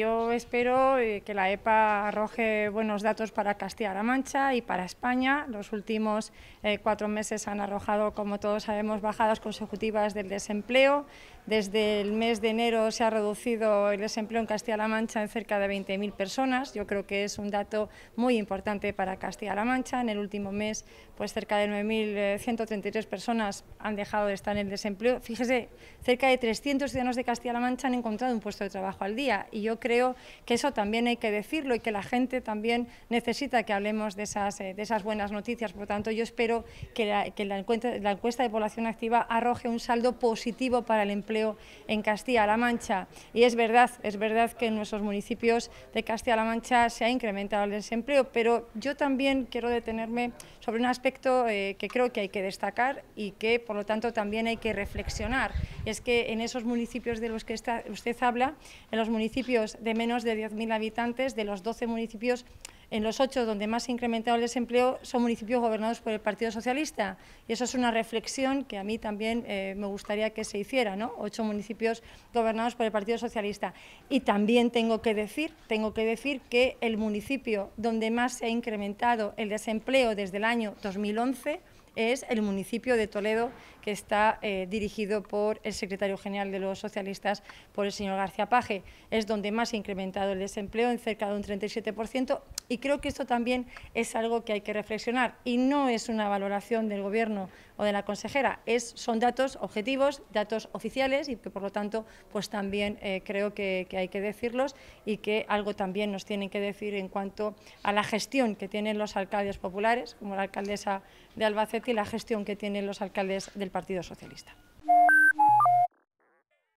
Yo espero eh, que la EPA arroje buenos datos para Castilla-La Mancha y para España. Los últimos eh, cuatro meses han arrojado, como todos sabemos, bajadas consecutivas del desempleo. Desde el mes de enero se ha reducido el desempleo en Castilla-La Mancha en cerca de 20.000 personas. Yo creo que es un dato muy importante para Castilla-La Mancha. En el último mes, pues cerca de 9.133 personas han dejado de estar en el desempleo. Fíjese, cerca de 300 ciudadanos de Castilla-La Mancha han encontrado un puesto de trabajo al día y yo creo creo que eso también hay que decirlo y que la gente también necesita que hablemos de esas, eh, de esas buenas noticias. Por lo tanto, yo espero que, la, encuesta, de población activa arroje un saldo positivo para el empleo en Castilla-La Mancha. Y es verdad, es verdad que en nuestros municipios de Castilla-La Mancha se ha incrementado el desempleo, pero yo también quiero detenerme sobre un aspecto eh, que creo que hay que destacar y que, por lo tanto, también hay que reflexionar. Es que en esos municipios de los que usted habla, en los municipios de menos de 10.000 habitantes, de los 12 municipios, en los ocho donde más se ha incrementado el desempleo son municipios gobernados por el Partido Socialista. Y eso es una reflexión que a mí también eh, me gustaría que se hiciera, ¿no? Ocho municipios gobernados por el Partido Socialista. Y también tengo que decir, tengo que decir que el municipio donde más se ha incrementado el desempleo desde el año 2011 es el municipio de Toledo, que está eh, dirigido por el secretario general de los socialistas, por el señor García Paje. Es donde más ha incrementado el desempleo, en cerca de un 37%, y creo que esto también es algo que hay que reflexionar. Y no es una valoración del Gobierno o de la consejera, es, son datos objetivos, datos oficiales, y que por lo tanto pues también eh, creo que, que hay que decirlos y que algo también nos tienen que decir en cuanto a la gestión que tienen los alcaldes populares, como la alcaldesa de Albacete, y la gestión que tienen los alcaldes del Partido Socialista.